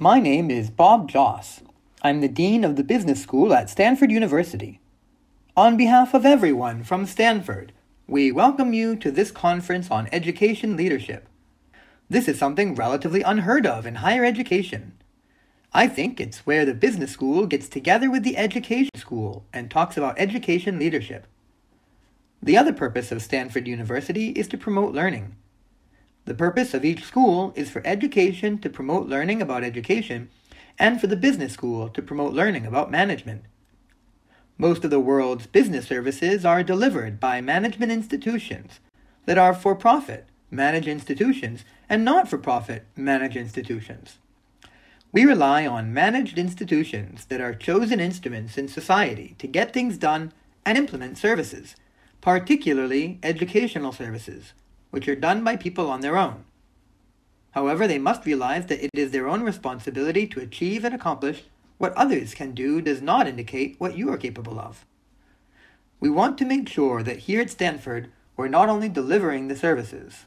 My name is Bob Joss. I'm the Dean of the Business School at Stanford University. On behalf of everyone from Stanford, we welcome you to this conference on education leadership. This is something relatively unheard of in higher education. I think it's where the business school gets together with the education school and talks about education leadership. The other purpose of Stanford University is to promote learning. The purpose of each school is for education to promote learning about education and for the business school to promote learning about management. Most of the world's business services are delivered by management institutions that are for profit managed institutions and not for profit managed institutions. We rely on managed institutions that are chosen instruments in society to get things done and implement services, particularly educational services which are done by people on their own. However, they must realize that it is their own responsibility to achieve and accomplish what others can do does not indicate what you are capable of. We want to make sure that here at Stanford, we're not only delivering the services,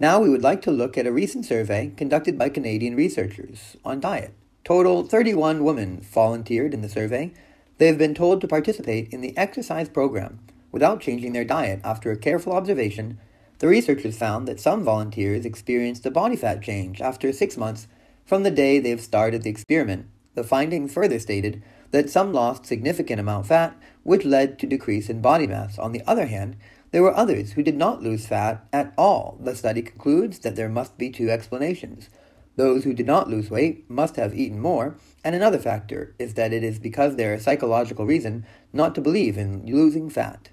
Now we would like to look at a recent survey conducted by Canadian researchers on diet. Total 31 women volunteered in the survey. They have been told to participate in the exercise program without changing their diet after a careful observation. The researchers found that some volunteers experienced a body fat change after six months from the day they have started the experiment. The findings further stated that some lost significant amount fat, which led to decrease in body mass. On the other hand, there were others who did not lose fat at all. The study concludes that there must be two explanations. Those who did not lose weight must have eaten more, and another factor is that it is because there is psychological reason not to believe in losing fat.